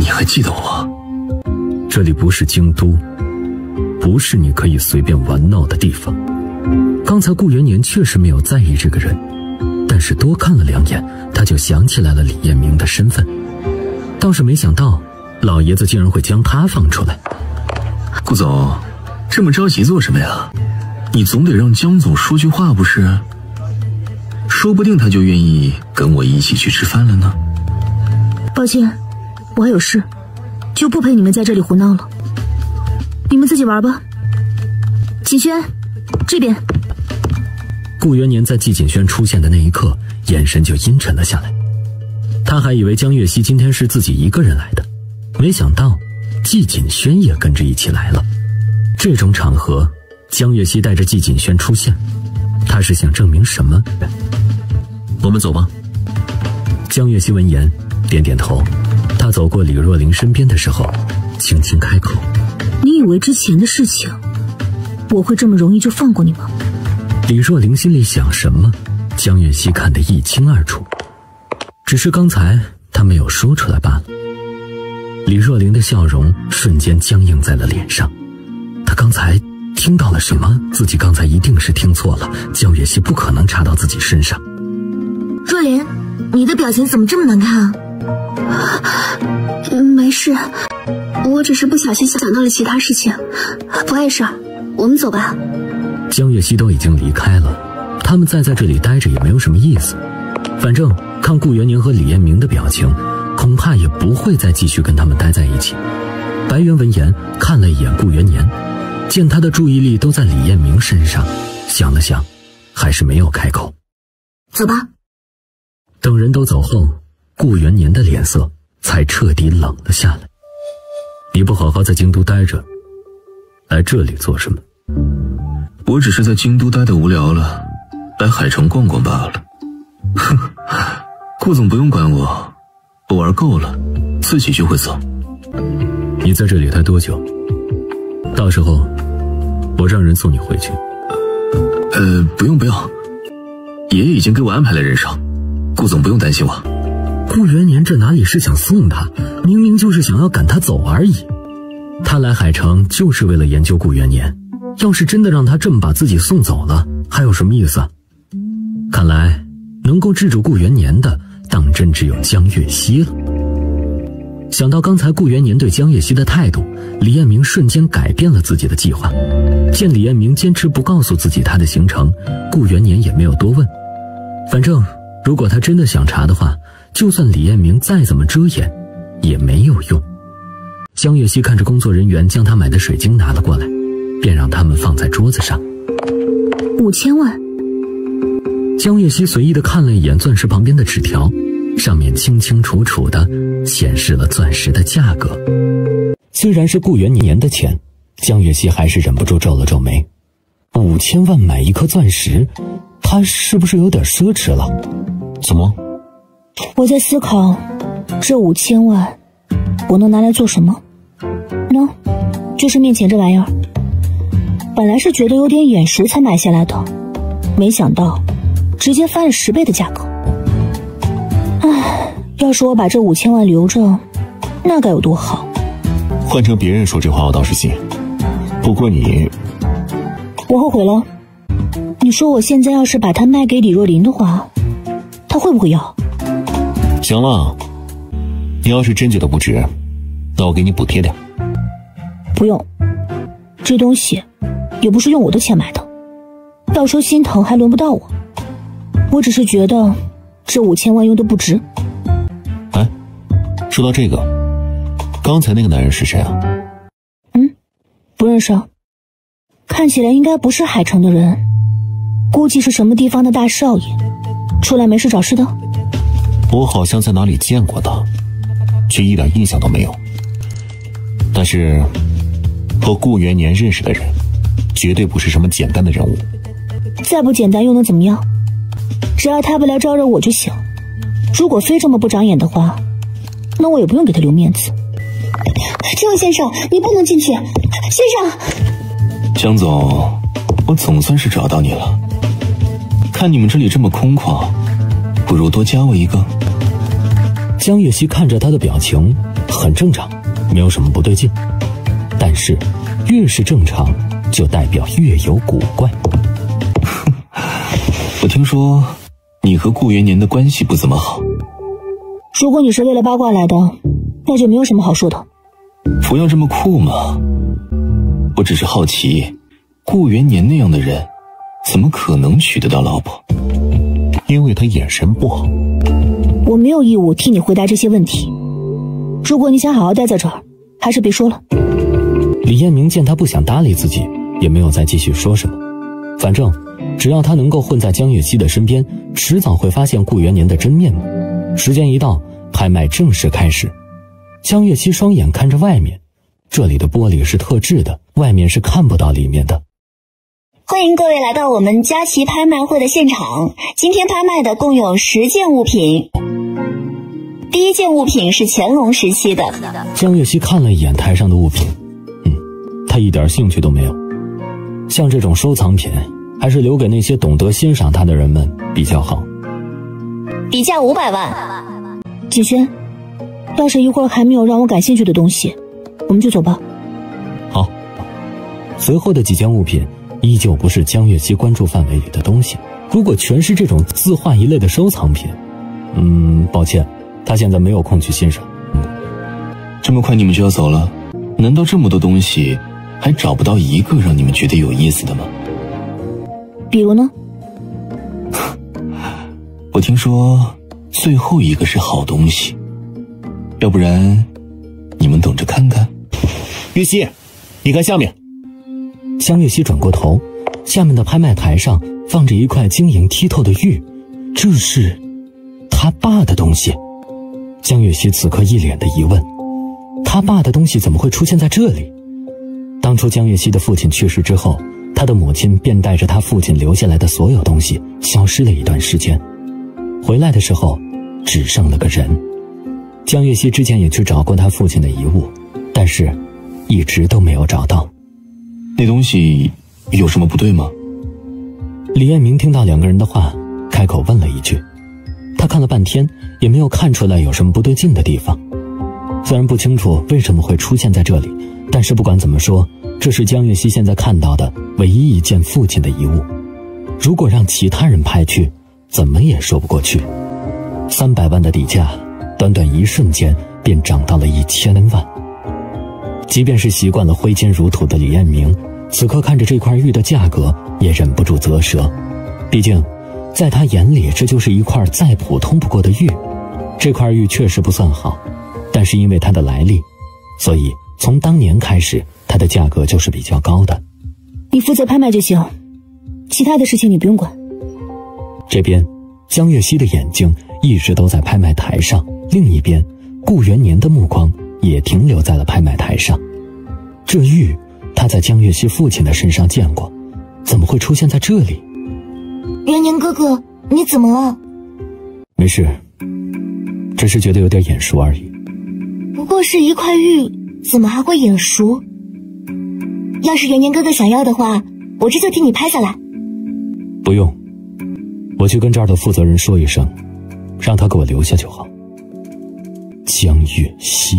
你还记得我？这里不是京都，不是你可以随便玩闹的地方。刚才顾元年确实没有在意这个人，但是多看了两眼，他就想起来了李彦明的身份。倒是没想到，老爷子竟然会将他放出来。顾总，这么着急做什么呀？你总得让江总说句话不是？说不定他就愿意跟我一起去吃饭了呢。抱歉，我还有事，就不陪你们在这里胡闹了。你们自己玩吧。锦轩，这边。顾元年在季锦轩出现的那一刻，眼神就阴沉了下来。他还以为江月溪今天是自己一个人来的，没想到季锦轩也跟着一起来了。这种场合，江月溪带着季锦轩出现，他是想证明什么？我们走吧。江月溪闻言点点头，他走过李若琳身边的时候，轻轻开口：“你以为之前的事情，我会这么容易就放过你吗？”李若琳心里想什么，江月溪看得一清二楚，只是刚才他没有说出来罢了。李若琳的笑容瞬间僵硬在了脸上，她刚才听到了什么？自己刚才一定是听错了，江月溪不可能查到自己身上。若琳，你的表情怎么这么难看啊？没事，我只是不小心想到了其他事情，不碍事儿。我们走吧。江月溪都已经离开了，他们再在这里待着也没有什么意思。反正看顾元年和李彦明的表情，恐怕也不会再继续跟他们待在一起。白猿闻言看了一眼顾元年，见他的注意力都在李彦明身上，想了想，还是没有开口。走吧。等人都走后，顾元年的脸色才彻底冷了下来。你不好好在京都待着，来这里做什么？我只是在京都待的无聊了，来海城逛逛罢了。哼，顾总不用管我，我玩够了，自己就会走。你在这里待多久？到时候我让人送你回去。呃，不用不用，爷爷已经给我安排了人手。顾总不用担心我。顾元年这哪里是想送他，明明就是想要赶他走而已。他来海城就是为了研究顾元年，要是真的让他这么把自己送走了，还有什么意思？看来能够制住顾元年的，当真只有江月溪了。想到刚才顾元年对江月溪的态度，李彦明瞬间改变了自己的计划。见李彦明坚持不告诉自己他的行程，顾元年也没有多问，反正。如果他真的想查的话，就算李彦明再怎么遮掩，也没有用。江月溪看着工作人员将他买的水晶拿了过来，便让他们放在桌子上。五千万。江月溪随意的看了一眼钻石旁边的纸条，上面清清楚楚的显示了钻石的价格。虽然是顾元年的钱，江月溪还是忍不住皱了皱眉。五千万买一颗钻石，他是不是有点奢侈了？怎么？我在思考，这五千万我能拿来做什么？喏，就是面前这玩意儿。本来是觉得有点眼熟才买下来的，没想到直接翻了十倍的价格。唉，要是我把这五千万留着，那该有多好。换成别人说这话，我倒是信。不过你，我后悔了。你说我现在要是把它卖给李若琳的话。她会不会要？行了，你要是真觉得不值，那我给你补贴点。不用，这东西也不是用我的钱买的，到时候心疼还轮不到我。我只是觉得这五千万用的不值。哎，说到这个，刚才那个男人是谁啊？嗯，不认识，看起来应该不是海城的人，估计是什么地方的大少爷。出来没事找事的？我好像在哪里见过他，却一点印象都没有。但是和顾元年认识的人，绝对不是什么简单的人物。再不简单又能怎么样？只要他不来招惹我就行。如果非这么不长眼的话，那我也不用给他留面子。这位先生，你不能进去。先生，江总，我总算是找到你了。看你们这里这么空旷，不如多加我一个。江月溪看着他的表情，很正常，没有什么不对劲。但是，越是正常，就代表越有古怪。我听说你和顾元年的关系不怎么好。如果你是为了八卦来的，那就没有什么好说的。不要这么酷嘛！我只是好奇，顾元年那样的人，怎么可能娶得到老婆？因为他眼神不好。我没有义务替你回答这些问题。如果你想好好待在这儿，还是别说了。李彦明见他不想搭理自己，也没有再继续说什么。反正，只要他能够混在江月溪的身边，迟早会发现顾元年的真面目。时间一到，拍卖正式开始。江月溪双眼看着外面，这里的玻璃是特制的，外面是看不到里面的。欢迎各位来到我们佳琦拍卖会的现场。今天拍卖的共有十件物品。第一件物品是乾隆时期的。江月溪看了一眼台上的物品，嗯，他一点兴趣都没有。像这种收藏品，还是留给那些懂得欣赏它的人们比较好。底价五百万。锦轩，要是一会儿还没有让我感兴趣的东西，我们就走吧。好。随后的几件物品依旧不是江月溪关注范围里的东西。如果全是这种字画一类的收藏品，嗯，抱歉。他现在没有空去欣赏。这么快你们就要走了？难道这么多东西，还找不到一个让你们觉得有意思的吗？比如呢？我听说最后一个是好东西，要不然你们等着看看。月溪，你看下面。江月溪转过头，下面的拍卖台上放着一块晶莹剔透的玉，这是他爸的东西。江月溪此刻一脸的疑问：他爸的东西怎么会出现在这里？当初江月溪的父亲去世之后，他的母亲便带着他父亲留下来的所有东西消失了一段时间。回来的时候，只剩了个人。江月溪之前也去找过他父亲的遗物，但是，一直都没有找到。那东西有什么不对吗？李彦明听到两个人的话，开口问了一句。他看了半天，也没有看出来有什么不对劲的地方。虽然不清楚为什么会出现在这里，但是不管怎么说，这是江月溪现在看到的唯一一件父亲的遗物。如果让其他人拍去，怎么也说不过去。三百万的底价，短短一瞬间便涨到了一千万。即便是习惯了挥金如土的李彦明，此刻看着这块玉的价格，也忍不住啧舌。毕竟。在他眼里，这就是一块再普通不过的玉。这块玉确实不算好，但是因为它的来历，所以从当年开始，它的价格就是比较高的。你负责拍卖就行，其他的事情你不用管。这边，江月溪的眼睛一直都在拍卖台上，另一边，顾元年的目光也停留在了拍卖台上。这玉，他在江月溪父亲的身上见过，怎么会出现在这里？元年哥哥，你怎么了？没事，只是觉得有点眼熟而已。不过是一块玉，怎么还会眼熟？要是元年哥哥想要的话，我这就替你拍下来。不用，我去跟这儿的负责人说一声，让他给我留下就好。江月溪，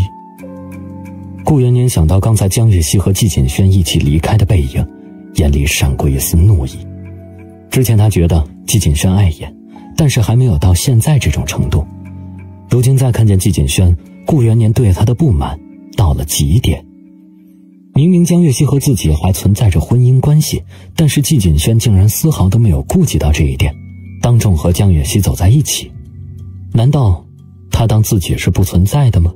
顾元年想到刚才江月溪和季锦轩一起离开的背影，眼里闪过一丝怒意。之前他觉得季锦轩碍眼，但是还没有到现在这种程度。如今再看见季锦轩，顾元年对他的不满到了极点。明明江月溪和自己还存在着婚姻关系，但是季锦轩竟然丝毫都没有顾及到这一点，当众和江月溪走在一起。难道他当自己是不存在的吗？